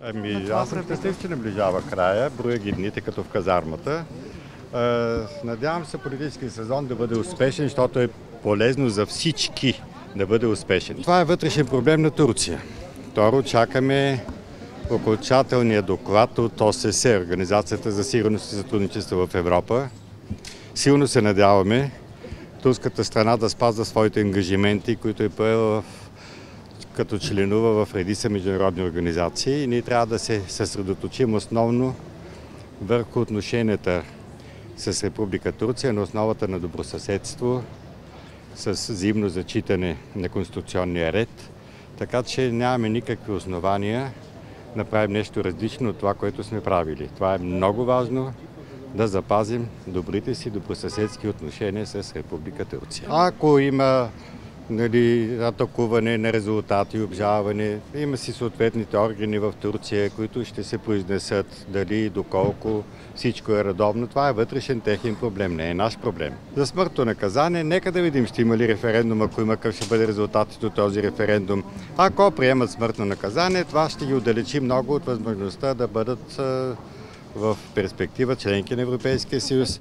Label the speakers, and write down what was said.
Speaker 1: Ами, аз щастлив, че наближава края. Броя ги дните като в казармата. Надявам се политически сезон да бъде успешен, защото е полезно за всички да бъде успешен. Това е вътрешен проблем на Турция. Второ, чакаме окончателния доклад от ОССЕ, Организацията за сигурност и сътрудничество в Европа. Силно се надяваме турската страна да спазва своите ангажименти, които е поела в като членува в редица международни организации. Ние трябва да се съсредоточим основно върху отношенията с Република Турция на основата на добросъседство, с взаимно зачитане на конституционния ред, така че нямаме никакви основания да правим нещо различно от това, което сме правили. Това е много важно да запазим добрите си добросъседски отношения с Република Турция. Ако има нали, атакуване на резултати, обжалване. Има си съответните органи в Турция, които ще се произнесат дали и доколко всичко е редовно. Това е вътрешен техен проблем, не е наш проблем. За смъртно наказание, нека да видим ще има ли референдум, ако има какъв ще бъде резултатът от този референдум. Ако приемат смъртно наказание, това ще ги отдалечи много от възможността да бъдат в перспектива членки на Европейския съюз.